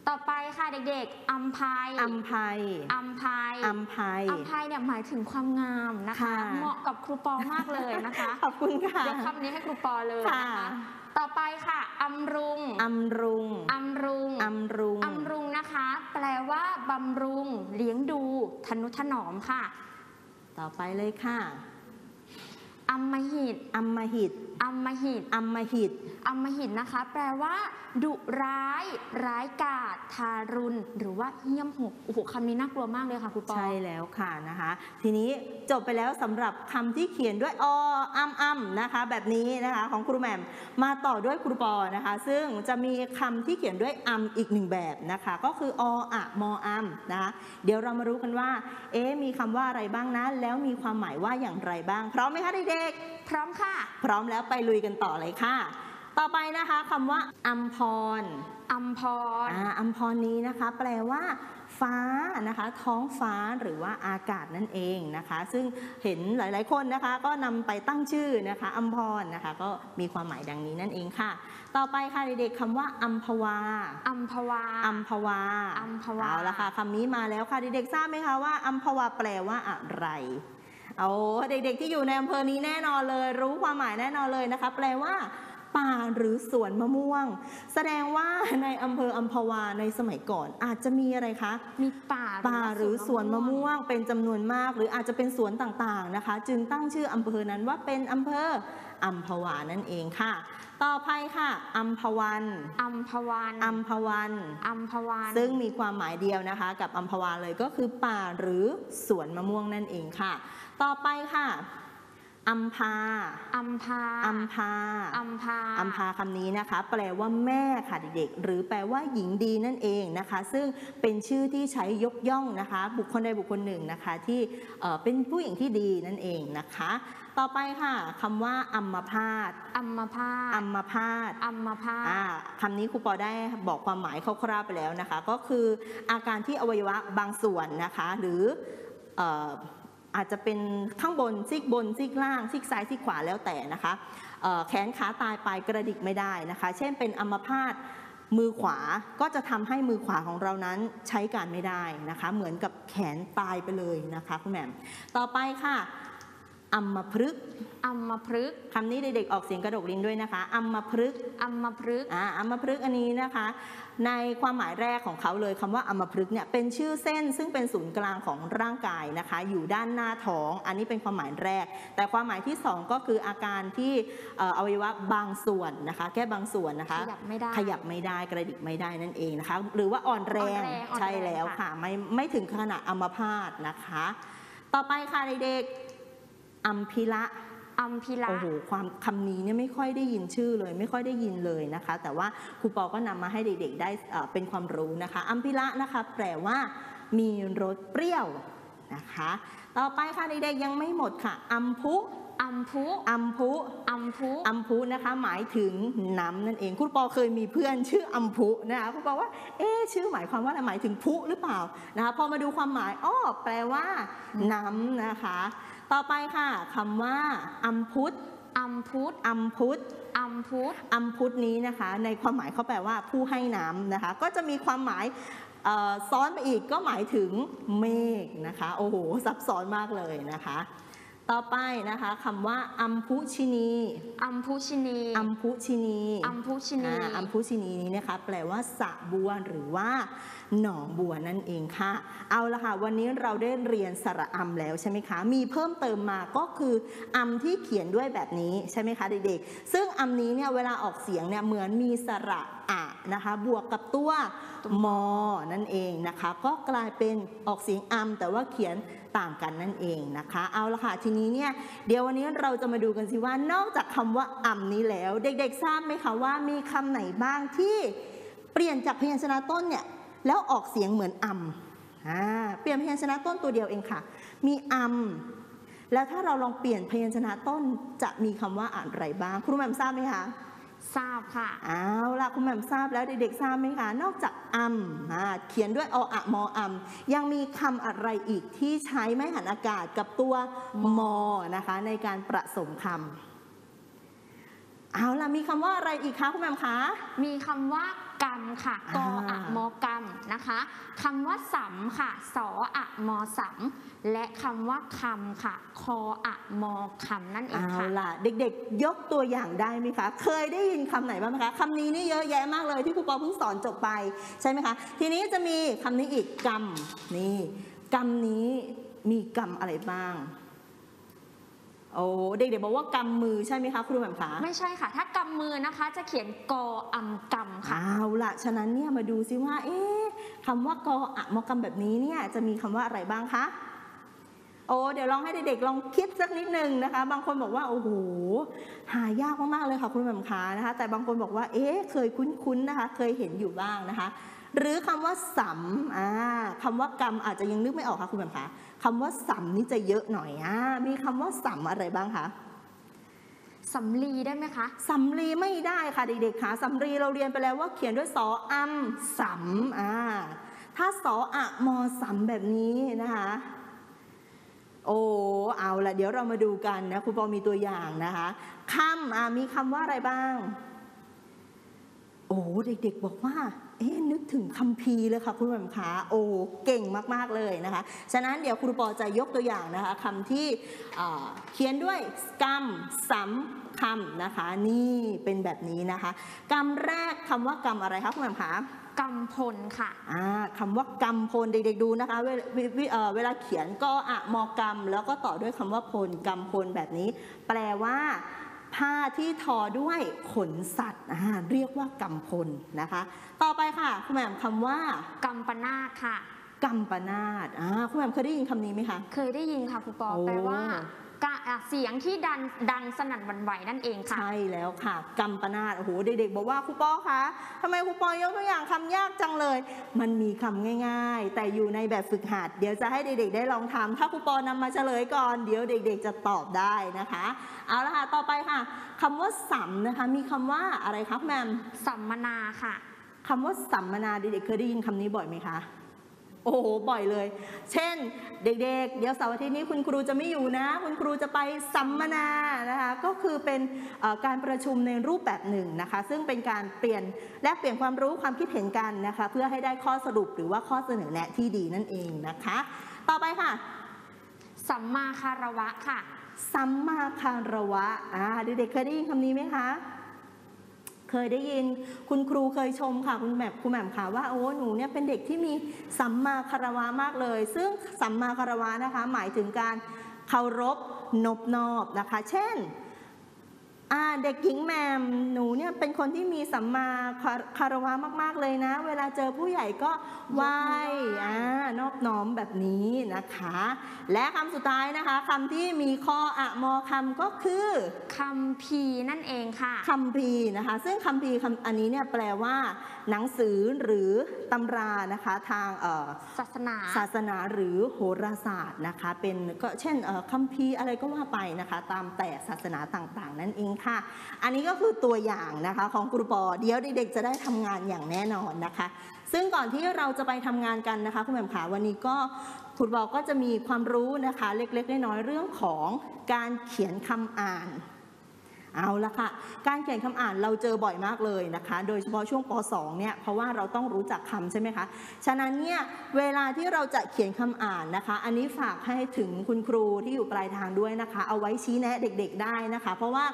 ต่อไปค่ะเด็กๆอัมพายอัมภัยอัมพายอัมภัยอัมพายเนี่ยหมายถึงความงามนะคะค่ะเหมาะกับครูปอมากเลยนะคะขอบคุณค่ะยกคำนี้ให้ครูปอเลยค่ะนะคะต่อไปค่ะอำรุงอำรุงอำรุงอำรุงอำรุงนะคะ แปลว่าบำรุง เลี้ยงดูทนุถนอมค่ะ ต่อไปเลยค่ะ อำมหิตอำมหิต อำมหิตอำมหิตอำมหิตนะคะ แปลว่า ดุร้าย ร้ายกาจทารุณ หรือว่าเหี้ยมโหดโอ้โหคำนี้น่ากลัวมากเลยค่ะครูปอ ใช่แล้วค่ะนะคะ ทีนี้จบไปแล้วสำหรับคำที่เขียนด้วยออัมอัมนะคะ แบบนี้นะคะของครูแหม่มมาต่อด้วยครูปอนะคะ ซึ่งจะมีคำที่เขียนด้วยอัมอีกหนึ่งแบบนะคะ ก็คือออะมออัมนะคะ เดี๋ยวเรามารู้กันว่า เอ๊ะมีคำว่าอะไรบ้างนะ แล้วมีความหมายว่าอย่างไรบ้างพร้อมไหมคะเด็กพร้อมค่ะๆพร้อมแล้วไปลุยกันต่อเลยค่ะ ต่อไปนะคะคำว่าอัมพรอัมพรอ่าอัมพรนี้นะคะ แปลว่าฟ้านะคะ ท้องฟ้าหรือว่าอากาศนั่นเองนะคะ ซึ่งเห็นหลาย ๆ คนนะคะ ก็นำไปตั้งชื่อนะคะอัมพรนะคะ ก็มีความหมายดังนี้นั่นเองค่ะ ต่อไปค่ะเด็กๆคำว่าอัมพวาอัมพวาอัมพวาอัมพวาเอาละค่ะคำนี้มาแล้วค่ะเด็กๆทราบไหมคะว่าอัมพวาแปลว่าอะไร เอาเด็กๆที่อยู่ในอำเภอนี้แน่นอนเลย รู้ความหมายแน่นอนเลยนะคะ แปลว่าป่าหรือสวนมะม่วง แสดงว่าในอำเภออัมพวาในสมัยก่อน อาจจะมีอะไรคะ มีป่าป่าหรือสวนมะม่วง เป็นจำนวนมาก หรืออาจจะเป็นสวนต่างๆนะคะ จึงตั้งชื่ออำเภอนั้นว่าเป็นอำเภออัมพวานั่นเองค่ะ ต่อไปค่ะอัมพวันอัมพวันอัมพวันอัมพวันซึ่งมีความหมายเดียวนะคะ กับอัมพวาเลยก็คือป่าหรือสวนมะม่วงนั่นเองค่ะ ต่อไปค่ะอัมพาอัมพาอัมพาอัมพาอัมพาคำนี้นะคะ แปลว่าแม่ค่ะเด็กๆ หรือแปลว่าหญิงดีนั่นเองนะคะ ซึ่งเป็นชื่อที่ใช้ยกย่องนะคะ บุคคลใดบุคคลหนึ่งนะคะ ที่เอ่อเป็นผู้หญิงที่ดีนั่นเองนะคะ ต่อไปค่ะคำว่าอัมพาตอัมมพาอัมพาตอัมมพาอ่าคำนี้ครูปอได้บอกความหมายคร่าวๆไปแล้วนะคะ ก็คืออาการที่อวัยวะบางส่วนนะคะ หรือเอาจจะเป็นข้างบนซีกบนซีกล่างซีกซ้ายซีกขวาแล้วแต่นะคะแขนขาตายไปกระดิกไม่ได้นะคะ เช่นเป็นอัมพาตมือขวาก็จะทำให้มือขวาของเรานั้นใช้การไม่ได้นะคะ เหมือนกับแขนตายไปเลยนะคะคุณแหม่มต่อไปค่ะ อัมพฤกษ์อัมมพฤกษ์คำนี้เด็กๆออกเสียงกระดกลิ้นด้วยนะคะ อัมพฤกษ์อัมมพฤกษ์อ่าอัมพฤกษ์อันนี้นะคะ ในความหมายแรกของเขาเลยคำว่าอัมพฤกษ์เนี่ยเป็นชื่อเส้นซึ่งเป็นศูนย์กลางของร่างกายนะคะ อยู่ด้านหน้าท้อง อันนี้เป็นความหมายแรก แต่ความหมายที่สองก็คืออาการที่เอ่ออวัยวะบางส่วนนะคะ แค่บางส่วนนะคะ ขยับไม่ได้ขยับไม่ได้กระดิกไม่ได้นั่นเองนะคะ หรือว่าอ่อนแรงอ่อนแรงอ่อนแรงใช่แล้วค่ะไม่ไม่ถึงขนาดอัมพาตนะคะ ต่อไปค่ะเด็กๆ อัมพิระอัมพิระโอ้โหความคำนี้เนี่ยไม่ค่อยได้ยินชื่อเลย ไม่ค่อยได้ยินเลยนะคะ แต่ว่าครูปอก็นำมาให้เด็กๆได้เอ่อเป็นความรู้นะคะ อัมพิระนะคะ แปลว่า มีรสเปรี้ยวนะคะ ต่อไปค่ะเด็กๆยังไม่หมดค่ะ อัมพุอัมพุอัมพุอัมพุอัมพุนะคะ หมายถึงน้ำนั่นเองคุณปอเคยมีเพื่อนชื่ออัมพุนะคะคุณปอว่า เอ๊ะชื่อหมายความว่าอะไรหมายถึงพุหรือเปล่านะคะพอมาดูความหมายอ้อแปลว่าน้ำนะคะ ต่อไปค่ะคำว่าอัมพุทอัมพุทอัมพุทอัมพุทอัมพุทนี้นะคะ ในความหมายเขาแปลว่าผู้ให้น้ำนะคะ ก็จะมีความหมายเอ่อซ้อนไปอีกก็หมายถึงเมฆนะคะ โอ้โห ซับซ้อนมากเลยนะคะ ต่อไปนะคะคำว่าอัมพุชินีอัมพุชินีอัมพุชินีอัมพุชินีอ่าอัมพุชินีนี้นะคะ แปลว่าสระบัวหรือว่า หนองบัวนั่นเองค่ะ เอาละค่ะวันนี้เราได้เรียนสระอัมแล้วใช่ไหมคะ มีเพิ่มเติมมาก็คืออัมที่เขียนด้วยแบบนี้ใช่ไหมคะเด็กๆ ซึ่งอัมนี้เนี่ยเวลาออกเสียงเนี่ยเหมือนมีสระอะนะคะบวกกับตัวมอนั่นเองนะคะ ก็กลายเป็นออกเสียงอัมแต่ว่าเขียนต่างกันนั่นเองนะคะ เอาละค่ะทีนี้เนี่ยเดี๋ยววันนี้เราจะมาดูกันสิว่านอกจากคำว่าอัมนี้แล้ว เด็กๆทราบไหมคะว่ามีคำไหนบ้างที่เปลี่ยนจากพยัญชนะต้นเนี่ย แล้วออกเสียงเหมือนอัมอ่าเปลี่ยนพยัญชนะต้นตัวเดียวเองค่ะ มีอัมแล้วถ้าเราลองเปลี่ยนพยัญชนะต้นจะมีคำว่าอะไรบ้าง ครูแหม่มทราบไหมคะทราบค่ะเอาล่ะคุณแหม่มทราบแล้วเด็กๆทราบไหมคะ นอกจากอัมอ่าเขียนด้วยออะมออัมยังมีคำอะไรอีกที่ใช้ไม่หันอากาศกับตัวมอนะคะ ในการประสมคำเอาล่ะมีคำว่าอะไรอีกคะคุณแหม่มคะ มีคำว่า กรรมค่ะกออ่าอะมอกรรมนะคะคำว่าสัมค่ะสออะมอสัมและคำว่าคำค่ะ คออะมอคำนั่นเองเอาค่ะล่ะ เด็กๆ ยกตัวอย่างได้ไหมคะ เคยได้ยินคำไหนบ้างไหมคะคำนี้นี่เยอะแยะมากเลยที่ครูปอเพิ่งสอนจบไปใช่ไหมคะ ทีนี้จะมีคำนี้อีกกรรมนี่กรรมนี้มีกรรมอะไรบ้าง โอ้เด็กๆบอกว่ากำมือใช่ไหมคะครูแหม่มคะไม่ใช่ค่ะ ถ้ากำมือนะคะจะเขียนกออำกำค่ะเอาล่ะฉะนั้นเนี่ยมาดูซิว่า เอ๊ะคำว่ากออะมอกรรมแบบนี้เนี่ยจะมีคำว่าอะไรบ้างคะโอ้เดี๋ยวลองให้เด็กๆลองคิดสักนิดหนึ่งนะคะ บางคนบอกว่าโอ้โหหายากมากๆเลยค่ะคุณแหม่มคะนะคะ แต่บางคนบอกว่า เอ๊ะเคยคุ้นๆนะคะ เคยเห็นอยู่บ้างนะคะ หรือคำว่าสัมอ่าคำว่ากรรมอาจจะยังนึกไม่ออกค่ะคุณแหม่มคะ คำว่าสัมนี่จะเยอะหน่อยอ่ามีคำว่าสัมอะไรบ้างคะสำลีได้ไหมคะสำลีไม่ได้ค่ะเด็กๆค่ะสำลีเราเรียนไปแล้วว่าเขียนด้วยสออัมสำอ่าถ้าสออะมอสำแบบนี้นะคะ โอ้เอาละเดี๋ยวเรามาดูกันนะครูปอมีตัวอย่างนะคะคำอ่ามีคำว่าอะไรบ้าง โอ้เด็กๆบอกว่า เอ๊ะนึกถึงคัมภีร์เลยค่ะคุณแหม่มขาโอ้เก่งมากๆเลยนะคะ ฉะนั้นเดี๋ยวครูปอจะยกตัวอย่างนะคะคำที่อ่าเขียนด้วยกรรมสำคำนะคะ นี่เป็นแบบนี้นะคะกรรมแรกคำว่ากรรมอะไรคะคุณแหม่มคะกำพลค่ะอ่าคำว่ากรรมพลเด็กๆดูนะคะเวลาวิวิเอ่อเวลาเขียนก็อะมอกรรม แล้วก็ต่อด้วยคำว่าพลกรรมพลแบบนี้ แปลว่า ผ้าที่ทอด้วยขนสัตว์อ่าเรียกว่ากรรมพลนะคะ ต่อไปค่ะคุณแหม่มคำว่ากำปนาตค่ะกรรมปนาตอ่าคุณแหม่มเคยได้ยินคำนี้ไหมคะ เคยได้ยินค่ะครูปอโอ้แปลว่า กะอะเสียงที่ดังดังสนั่นหวันไหวนั่นเองค่ะ ใช่แล้วค่ะกรรมปนาตโอ้โหเด็กๆบอกว่าครูปอคะทำไมครูปอยกตัวอย่างคำยากจังเลย มันมีคำง่าย ๆ แต่อยู่ในแบบฝึกหัด เดี๋ยวจะให้เด็กๆได้ลองทำถ้าครูปอนำมาเฉลยก่อน เดี๋ยวเด็ก ๆ จะตอบได้นะคะ เอาละค่ะต่อไปค่ะคำว่าสัมนะคะ มีคำว่าอะไรครับแมมสัมมนาค่ะคำว่าสัมมนาเด็กๆเคยได้ยินคำนี้บ่อยไหมคะ โอ้โหบ่อยเลย เช่น เด็กๆ เดี๋ยวเสาร์อาทิตย์นี้คุณครูจะไม่อยู่นะ คุณครูจะไปสัมมนานะคะก็คือเป็นเอ่อการประชุมในรูปแบบหนึ่งนะคะ ซึ่งเป็นการเปลี่ยนแลกเปลี่ยนความรู้ความคิดเห็นกันนะคะ เพื่อให้ได้ข้อสรุปหรือว่าข้อเสนอแนะที่ดีนั่นเองนะคะ ต่อไปค่ะ สัมมาคารวะค่ะ สัมมาคารวะอ่าเด็กๆเคยได้ยินคำนี้ไหมคะ เคยได้ยินคุณครูเคยชมค่ะ คุณแหม่มคุณแหม่มค่ะว่าโอ้หนูเนี่ยเป็นเด็กที่มีสัมมาคารวะมากเลย ซึ่งสัมมาคารวะนะคะ หมายถึงการเคารพนบนอบนะคะ เช่น เด็กหญิงแหมมหนูเนี่ยเป็นคนที่มีสัมมาคารวะมาก ๆ เลยนะ เวลาเจอผู้ใหญ่ก็ไหว้อ่านอบน้อมแบบนี้นะคะ และคำสุดท้ายนะคะคำที่มีข้ออะมอคำก็คือคำพีร์นั่นเองค่ะคัมภีร์นะคะ ซึ่งคัมภีร์คำอันนี้เนี่ยแปลว่า หนังสือหรือตำรานะคะทางเอ่อศาสนาศาสนาหรือโหราศาสตร์นะคะ เป็นก็เช่นเอ่อคัมภีร์อะไรก็ว่าไปนะคะ ตามแต่ศาสนาต่าง ๆ นั่นเองค่ะ อันนี้ก็คือตัวอย่างนะคะของครูปอเดี๋ยวเด็กๆจะได้ทำงานอย่างแน่นอนนะคะ ซึ่งก่อนที่เราจะไปทำงานกันนะคะคุณแหม่มขาวันนี้ก็คุณปอก็จะมีความรู้นะคะเล็กๆน้อยๆเรื่องของการเขียนคำอ่าน เอาละค่ะ การเขียนคำอ่านเราเจอบ่อยมากเลยนะคะ โดยเฉพาะช่วงป .2 เนี่ย เพราะว่าเราต้องรู้จักคำใช่ไหมคะ ฉะนั้นเนี่ย เวลาที่เราจะเขียนคำอ่านนะคะ อันนี้ฝากให้ถึงคุณครูที่อยู่ปลายทางด้วยนะคะ เอาไว้ชี้แนะเด็กๆได้นะคะ เพราะว่า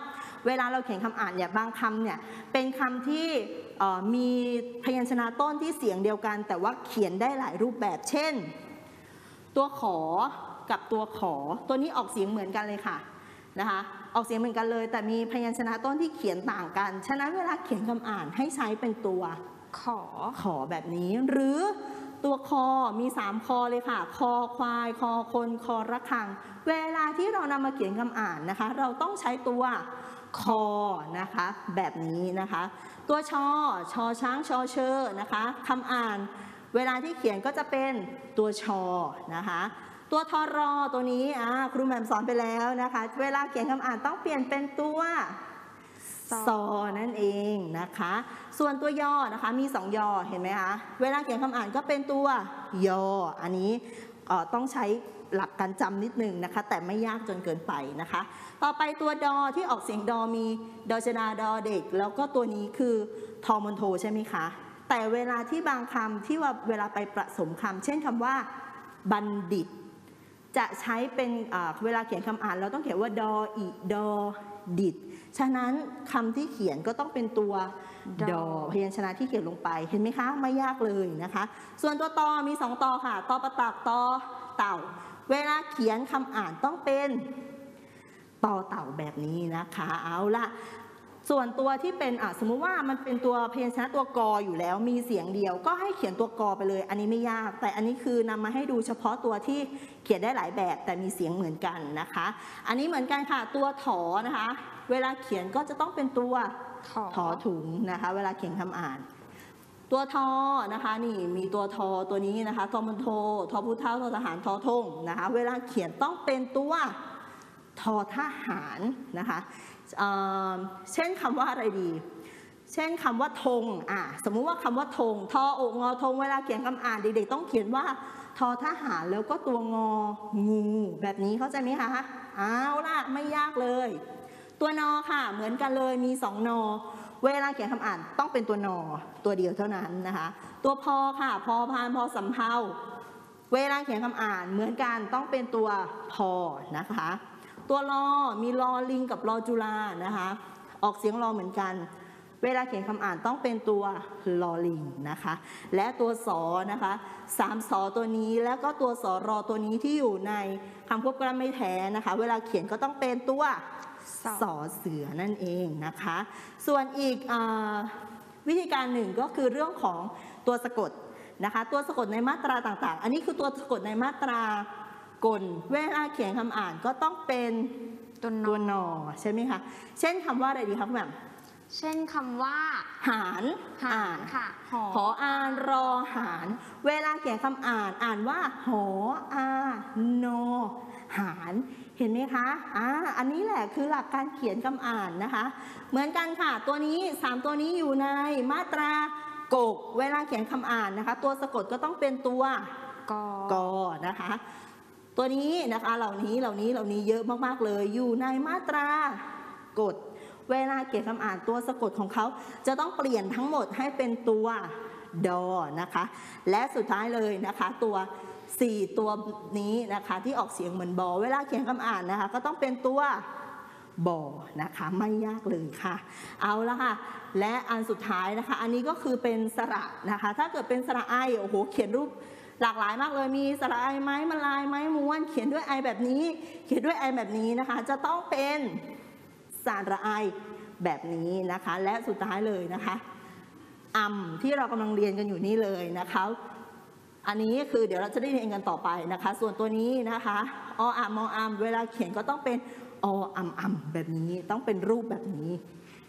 เวลาเราเขียนคำอ่านเนี่ย บางคำเนี่ย เป็นคำที่มีพยัญชนะต้นที่เสียงเดียวกัน แต่ว่าเขียนได้หลายรูปแบบ เช่น ตัวขอ กับตัวขอ ตัวนี้ออกเสียงเหมือนกันเลยค่ะนะคะ ออกเสียงเหมือนกันเลย แต่มีพยัญชนะต้นที่เขียนต่างกัน ฉะนั้นเวลาเขียนคำอ่านให้ใช้เป็นตัวขอขอแบบนี้หรือตัวคอมี 3 คอเลยค่ะ คอควาย คอคนคอระฆัง เวลาที่เรานำมาเขียนคำอ่านนะคะ เราต้องใช้ตัวคอนะคะ แบบนี้นะคะ ตัวชอชอช้างชอเชอร์นะคะคำอ่าน เวลาที่เขียนก็จะเป็นตัวชอนะคะ ตัวทอรอตัวนี้อ่าครูแหม่มสอนไปแล้วนะคะ เวลาเขียนคำอ่านต้องเปลี่ยนเป็นตัวซอซอนั่นเองนะคะ ส่วนตัวย่อนะคะมี 2ยอเห็นไหมคะ เวลาเขียนคำอ่านก็เป็นตัวยออันนี้เอ่อต้องใช้หลักการจำนิดนึงนะคะ แต่ไม่ยากจนเกินไปนะคะ ต่อไปตัวดอที่ออกเสียงดอมีดอชดาดอเด็ก แล้วก็ตัวนี้คือทอมอนโทใช่ไหมคะ แต่เวลาที่บางคำที่ว่าเวลาไปผสมคำเช่นคำว่าบัณฑิต จะใช้เป็นอ่าเวลาเขียนคำอ่านเราต้องเขียนว่าดออีดอดิด ฉะนั้นคำที่เขียนก็ต้องเป็นตัวดดออพยัญชนะที่เขียนลงไปเห็นไหมคะ ไม่ยากเลยนะคะ ส่วนตัวตอมีสองตอค่ะตอประตักตอเต่า เวลาเขียนคำอ่านต้องเป็นตอเต่าแบบนี้นะคะ เอาละ ส่วนตัวที่เป็นอะสมมุติว่ามันเป็นตัวพยัญชนะตัวกออยู่แล้ว มีเสียงเดียว ก็ให้เขียนตัวกอไปเลย อันนี้ไม่ยาก แต่อันนี้คือนำมาให้ดูเฉพาะตัวที่เขียนได้หลายแบบ แต่มีเสียงเหมือนกันนะคะ อันนี้เหมือนกันค่ะตัวถอนะคะ เวลาเขียนก็จะต้องเป็นตัวขอทอถุงนะคะ เวลาเขียนคำอ่าน ตัวทอนะคะนี่มีตัวทอตัวนี้นะคะทอมันโททอผู้เท่าทอทหารทอทงนะคะ เวลาเขียนต้องเป็นตัว ทอทหารนะคะเเช่นคำว่าอะไรดี เช่นคำว่าธงอะสมมุติว่าคำว่าธงทออกงอธงเวลาเขียนคำอ่านเด็กๆต้องเขียนว่าทอทหารแล้วก็ตัวงองูแบบนี้เข้าใจไหมคะเอาล่ะไม่ยากเลย ตัวนอค่ะ เหมือนกันเลยมีสองนอ เวลาเขียนคำอ่านต้องเป็นตัวนอตัวเดียวเท่านั้นนะคะ ตัวพอค่ะ พอพานพอสำเภาเวลาเขียนคำอ่านเหมือนกันต้องเป็นตัวพอนะคะ ตัวรอมีรอลิงกับรอจุฬานะคะ ออกเสียงรอเหมือนกัน เวลาเขียนคำอ่านต้องเป็นตัวลอลิงนะคะ และตัวสอนะคะสามสอตัวนี้แล้วก็ตัวสอรอตัวนี้ที่อยู่ในคำควบกล้ำไม่แท้นะคะ เวลาเขียนก็ต้องเป็นตัวสอเสือนั่นเองนะคะ ส่วนอีกอวิธีการหนึ่งก็คือเรื่องของตัวสะกดนะคะ ตัวสะกดในมาตราต่างๆ อันนี้คือตัวสะกดในมาตรา กล เวลาเขียนคำอ่านก็ต้องเป็นตัวนตัอวนอใช่ไหมคะ เช่นคำว่าอะไรดีครับแหม่มเช่นคำว่า หารหาอ่านค่ะ หอหออานรอหาร เวลาเขียนคำอ่านอ่านว่า หออานอหารเห็นไหมคะอ่าอันนี้แหละคือหลักการเขียนคำอ่านนะคะ เหมือนกันค่ะ ตัวนี้สามตัวนี้อยู่ในมาตรากก เวลาเขียนคำอ่านนะคะ ตัวสะกดก็ต้องเป็นตัวกอกอนะคะ ตัวนี้นะคะเหล่านี้เหล่านี้เหล่านี้เยอะมากๆเลย อยู่ในมาตรากฎเวลาเขียนคำอ่านตัวสะกดของเขา จะต้องเปลี่ยนทั้งหมดให้เป็นตัวดอนะคะ และสุดท้ายเลยนะคะตัว 4 ตัวนี้นะคะที่ออกเสียงเหมือนบอ เวลาเขียนคำอ่านนะคะ ก็ต้องเป็นตัวบอนะคะไม่ยากเลยค่ะ เอาละค่ะ และอันสุดท้ายนะคะ อันนี้ก็คือเป็นสระนะคะ ถ้าเกิดเป็นสระไอโอ้โหเขียนรูป หลากหลายมากเลยมีสระไอไม้มาลายไม้ม้วน เขียนด้วยไอแบบนี้ เขียนด้วยไอแบบนี้นะคะ จะต้องเป็นสระไอแบบนี้นะคะ และสุดท้ายเลยนะคะอัมที่เรากำลังเรียนกันอยู่นี่เลยนะคะอันนี้คือเดี๋ยวเราจะได้เรียนกันต่อไปนะคะ ส่วนตัวนี้นะคะออามออามเวลาเขียนก็ต้องเป็นออัมอัมแบบนี้ต้องเป็นรูปแบบนี้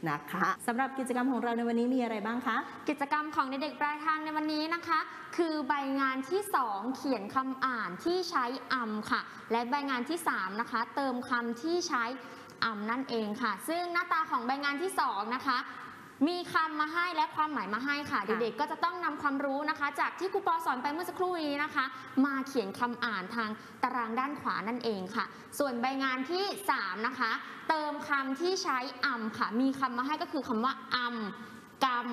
นะคะสำหรับกิจกรรมของเราในวันนี้มีอะไรบ้างคะ กิจกรรมของเด็กๆปลายทางในวันนี้นะคะ คือใบงานที่ 2 เขียนคำอ่านที่ใช้อำค่ะ และใบงานที่ 3 นะคะ เติมคำที่ใช้อำนั่นเองค่ะ ซึ่งหน้าตาของใบงานที่ 2 นะคะ มีคำมาให้และความหมายมาให้ค่ะค่ะเด็กๆก็จะต้องนำความรู้นะคะ จากที่ครูปอสอนไปเมื่อสักครู่นี้นะคะ มาเขียนคำอ่านทางตารางด้านขวานั่นเองค่ะ ส่วนใบงานที่ 3 นะคะ เติมคำที่ใช้อำค่ะ มีคำมาให้ก็คือคำว่าอำกรรม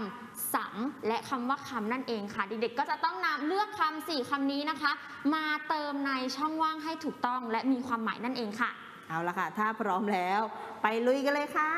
สัมและคำว่าคำนั่นเองค่ะ เด็กๆก็จะต้องนำเลือกคำสี่คำนี้นะคะ มาเติมในช่องว่างให้ถูกต้องและมีความหมายนั่นเองค่ะ เอาละค่ะ ถ้าพร้อมแล้ว ไปลุยกันเลยค่ะ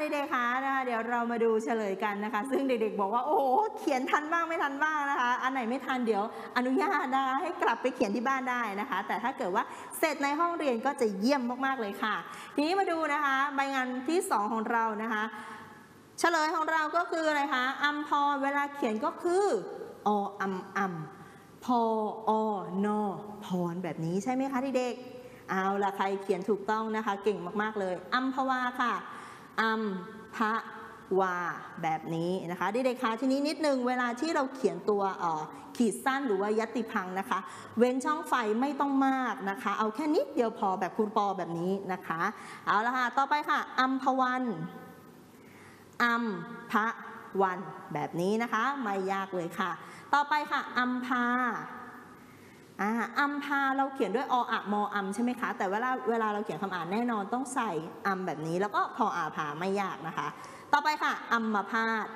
เด็กๆคะนะคะเดี๋ยวเรามาดูเฉลยกันนะคะ ซึ่งเด็กๆ บอกว่าโอ้โหเขียนทันบ้างไม่ทันบ้างนะคะ อันไหนไม่ทันเดี๋ยวอนุญาตนะคะให้กลับไปเขียนที่บ้านได้นะคะ แต่ถ้าเกิดว่าเสร็จในห้องเรียนก็จะเยี่ยมมากๆเลยค่ะ ทีนี้มาดูนะคะใบงานที่สองของเรานะคะเฉลยของเราก็คืออะไรคะอัมพรเวลาเขียนก็คือออัมอัมพออนอพรแบบนี้ใช่ไหมคะที่เด็กเอาละใครเขียนถูกต้องนะคะ เก่งมากๆเลย อัมพวาค่ะ อัมพะวาแบบนี้นะคะเด็กๆคะทีนี้นิดนึงเวลาที่เราเขียนตัวขีดสั้นหรือว่ายัตติพังนะคะ เว้นช่องไฟไม่ต้องมากนะคะ เอาแค่นิดเดียวพอแบบคุณปอแบบนี้นะคะเอาละค่ะต่อไปค่ะอัมพวันอัมพะวันแบบนี้นะคะ ไม่ยากเลยค่ะ ต่อไปค่ะอัมพา อ่าอัมพาเราเขียนด้วยออะมออัมใช่ไหมคะ แต่เวลาเวลาเราเขียนคำอ่านแน่นอนต้องใส่อัมแบบนี้ แล้วก็พออาพาไม่ยากนะคะ ต่อไปค่ะ อัมมาพาด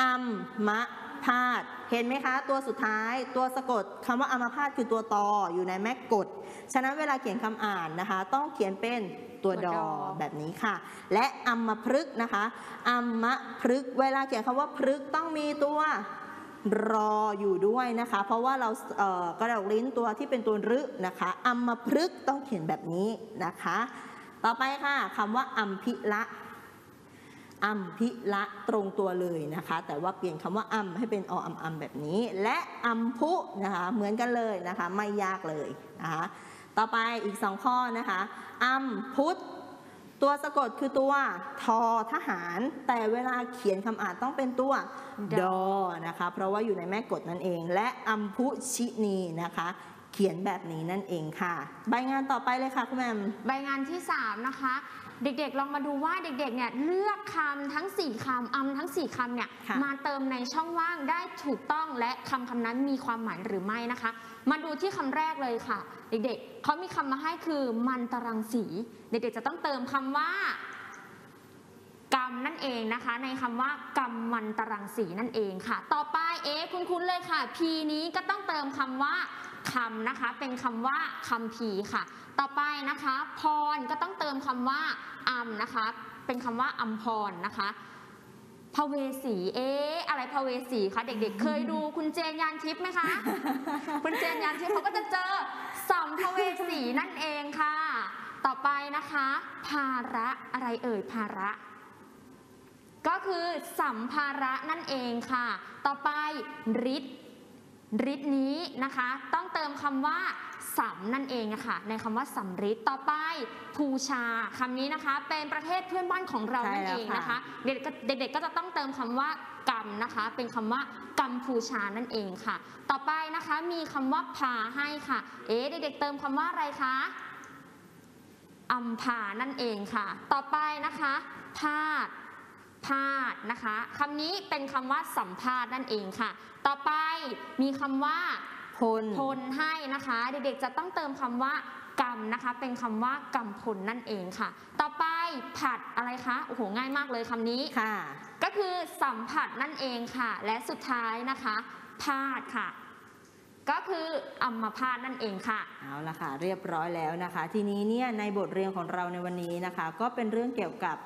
อัมมะพาดเห็นไหมคะ ตัวสุดท้ายตัวสะกดคำว่าอัมพาดคือตัวตออยู่ในแม่กด ฉะนั้นเวลาเขียนคำอ่านนะคะ ต้องเขียนเป็นตัวดตัวอดอแบบนี้ค่ะ และอัมมาพฤกษ์นะคะอัมมะพฤกษ์เวลาเขียนคำว่าพฤกษ์ต้องมีตัว รออยู่ด้วยนะคะ เพราะว่าเราเอ่อกระดกลิ้นตัวที่เป็นตัวรึนะคะอัมมาพฤกต้องเขียนแบบนี้นะคะ ต่อไปค่ะคำว่าอัมพิละอัมพิละตรงตัวเลยนะคะ แต่ว่าเปลี่ยนคำว่าอัมให้เป็นออัมอัมแบบนี้ และอัมพุนะคะเหมือนกันเลยนะคะ ไม่ยากเลยนะคะต่อไปอีกสองข้อนะคะอัมพุทธ ตัวสะกดคือตัวทอทหาร แต่เวลาเขียนคำอ่านต้องเป็นตัวดอนะคะ เพราะว่าอยู่ในแม่กฎนั่นเอง และอัมพุชินีนะคะ เขียนแบบนี้นั่นเองค่ะ ใบงานต่อไปเลยค่ะคุณแมมใบงานที่ 3 นะคะ เด็กๆ ลองมาดูว่าเด็กๆ เนี่ยเลือกคำทั้ง 4คำอำทั้ง 4คำเนี่ยค่ะ มาเติมในช่องว่างได้ถูกต้องและคำคำนั้นมีความหมายหรือไม่นะคะ มาดูที่คำแรกเลยค่ะ เด็กๆเขามีคำมาให้คือมันตรังสี เด็กๆ จะต้องเติมคำว่า กรรมนั่นเองนะคะ ในคำว่ากรรมมันตรังสีนั่นเองค่ะ ต่อไปเอ๊ะคุ้นๆเลยค่ะพีนี้ก็ต้องเติมคำว่า คำนะคะ เป็นคำว่าคำพีร์ค่ะ ต่อไปนะคะ พรก็ต้องเติมคำว่าอัมนะคะ เป็นคำว่าอัมพรนะคะพเวสี เอ๊ะ อะไรพเวสีคะ เด็กๆ เคยดูคุณเจนยานทิพย์ไหมคะ คุณเจนยานทิพย์เขาก็จะเจอสัมภเวสีนั่นเองค่ะ ต่อไปนะคะ ภาระอะไรเอ่ยภาระ ก็คือสัมภาระนั่นเองค่ะ ต่อไปฤทธิ์ ฤทธิ์นี้นะคะ ต้องเติมคำว่าสัมนั่นเองอะค่ะในคำว่าสัมฤทธิ์ต่อไปภูชาคำนี้นะคะ เป็นประเทศเพื่อนบ้านของเราใช่นั่นแล้วเองค่ะนะคะเด็กๆเด็กๆก็จะต้องเติมคำว่ากรรมนะคะ เป็นคำว่ากัมพูชานั่นเองค่ะ ต่อไปนะคะมีคำว่าพาให้ค่ะ เอ๊ะเด็กๆเติมคำว่าอะไรคะอัมพานั่นเองค่ะ ต่อไปนะคะพาด พาดนะคะคำนี้เป็นคำว่าสัมภาษณ์นั่นเองค่ะ ต่อไปมีคำว่าพลพลให้นะคะ เด็กๆจะต้องเติมคำว่ากรรมนะคะเป็นคำว่ากรรมพลนั่นเองค่ะ ต่อไปผัดอะไรคะโอ้โหง่ายมากเลยคำนี้ค่ะ ก็คือสัมผัสนั่นเองค่ะ และสุดท้ายนะคะพาดค่ะก็คืออัมพาตนั่นเองค่ะ เอาละค่ะ เรียบร้อยแล้วนะคะ ทีนี้เนี่ยในบทเรียนของเราในวันนี้นะคะ ก็เป็นเรื่องเกี่ยวกับ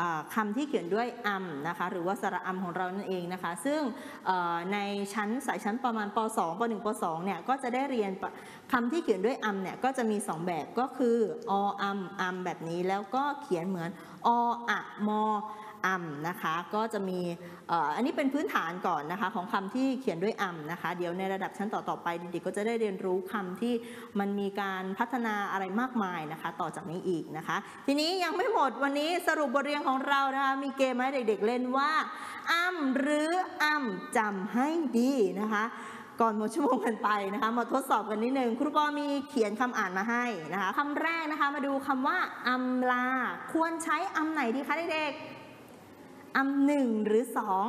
อ่าคำที่เขียนด้วยอัมนะคะหรือว่าสระอัมของเรานั่นเองนะคะ ซึ่งในชั้นสายชั้นประมาณป .2 ป .1 ป .2 เนี่ยก็จะได้เรียนคำที่เขียนด้วยอัมเนี่ยก็จะมี 2 แบบก็คือออัมอัมแบบนี้แล้วก็เขียนเหมือนออะมอ อัมนะคะก็จะมีอันนี้เป็นพื้นฐานก่อนนะคะของคำที่เขียนด้วยอัมนะคะ เดี๋ยวในระดับชั้นต่อๆไปเด็กๆก็จะได้เรียนรู้คำที่มันมีการพัฒนาอะไรมากมายนะคะ ต่อจากนี้อีกนะคะ ทีนี้ยังไม่หมดวันนี้สรุปบทเรียนของเรานะคะมีเกมให้เด็กๆเล่นว่าอัมหรืออัมจำให้ดีนะคะก่อนหมดชั่วโมงกันไปนะคะมาทดสอบกันนิดนึงครูปอมีเขียนคำอ่านมาให้นะคะคำแรกนะคะมาดูคำว่าอัมลา ควรใช้อัมไหนดีคะเด็กๆ อัมหนึ่งหรือสอง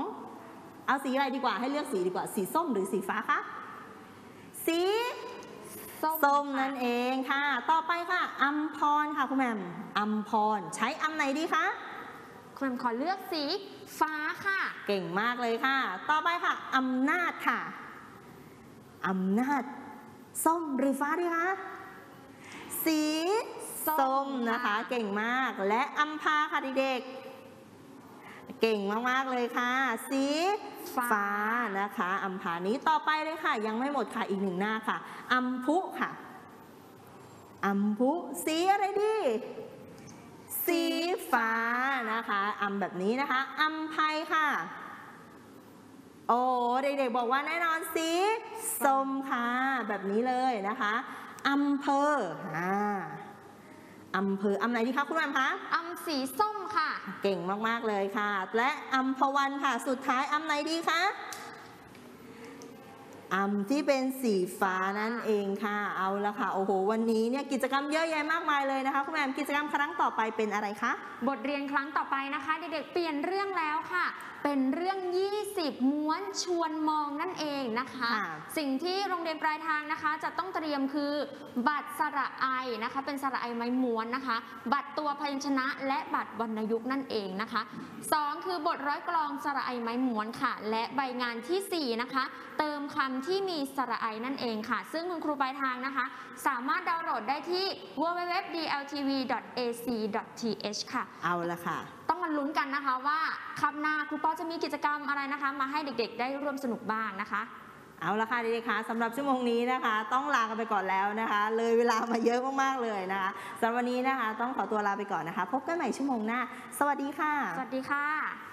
เอาสีอะไรดีกว่าให้เลือกสีดีกว่า สีส้มหรือสีฟ้าคะสีส้มส้มค่ะนั่นเองค่ะ ต่อไปค่ะอัมพรค่ะคุณแหม่มอัมพรใช้อัมไหนดีคะคุณแม่ขอเลือกสีฟ้าค่ะ เก่งมากเลยค่ะ ต่อไปค่ะอำนาจค่ะอำนาจ ส้มหรือฟ้าดีคะสีส้มส้มนะคะค่ะเก่งมาก และอัมพาค่ะเด็ก เก่งมาก ๆ เลยค่ะ สีฟ้าฟานะคะอัมพานี้ต่อไปเลยค่ะ ยังไม่หมดค่ะอีกหนึ่งหน้าค่ะ อัมพุค่ะ อัมพุสีอะไรดี สีฟ้านะคะ อัมแบบนี้นะคะ อัมไพค่ะ โอ้เด็กๆบอกว่าแน่นอนสีส้มค่ะ แบบนี้เลยนะคะอำเภออ่า อำเภออำไหนดีคะคุณแม่คะอำสีส้มค่ะ เก่งมากๆเลยค่ะ และอัมพวันค่ะ สุดท้ายอัมไหนดีคะอัมที่เป็นสีฟ้านั่นเองค่ะ เอาละค่ะ โอ้โห วันนี้เนี่ยกิจกรรมเยอะแยะมากมายเลยนะคะคุณแม่กิจกรรมครั้งต่อไปเป็นอะไรคะ บทเรียนครั้งต่อไปนะคะ เด็กๆเปลี่ยนเรื่องแล้วค่ะเป็นเรื่อง 20 ม้วนชวนมองนั่นเองนะคะค่ะสิ่งที่โรงเรียนปลายทางนะคะ จะต้องเตรียมคือบัตรสระไอนะคะ เป็นสระไอไม้ม้วนนะคะ บัตรตัวพยัญชนะ และบัตรวรรณยุกต์นั่นเองนะคะสองคือบทร้อยกลองสระไอไม้ม้วนค่ะ และใบงานทีสี่4 นะคะ เติมคำที่มีสระไอนั่นเองค่ะ ซึ่งคุณครูปลายทางนะคะ สามารถดาวน์โหลดได้ที่ www.dltv.ac.th ค่ะ เอาละค่ะ ต้องมาลุ้นกันนะคะว่าคำหน้าครูป้อจะมีกิจกรรมอะไรนะคะ มาให้เด็กๆ ได้ร่วมสนุกบ้างนะคะเอาละค่ะเด็กๆคะสำหรับชั่วโมงนี้นะคะ ต้องลากันไปก่อนแล้วนะคะ เลยเวลามาเยอะมากๆเลยนะคะสำหรับวันนี้นะคะ ต้องขอตัวลาไปก่อนนะคะ พบกันใหม่ชั่วโมงหน้า สวัสดีค่ะ สวัสดีค่ะ